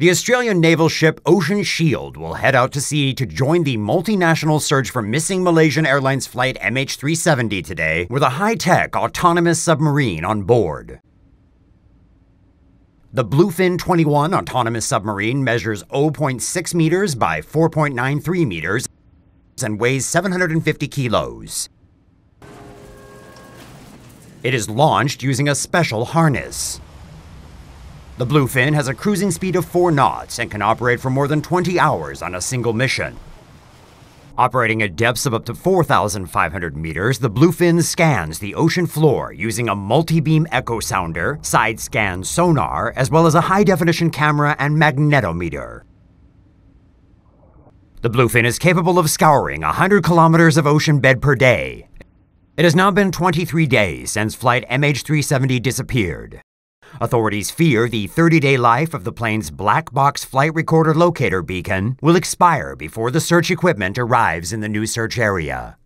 The Australian naval ship Ocean Shield will head out to sea to join the multinational search for missing Malaysian Airlines flight MH370 today with a high tech autonomous submarine on board. The Bluefin 21 autonomous submarine measures 0.6 meters by 4.93 meters and weighs 750 kilos. It is launched using a special harness. The Bluefin has a cruising speed of 4 knots and can operate for more than 20 hours on a single mission. Operating at depths of up to 4,500 meters, the Bluefin scans the ocean floor using a multi-beam echo sounder, side scan sonar, as well as a high-definition camera and magnetometer. The Bluefin is capable of scouring 100 kilometers of ocean bed per day. It has now been 23 days since flight MH370 disappeared. Authorities fear the 30 day life of the plane's black box flight recorder locator beacon will expire before the search equipment arrives in the new search area.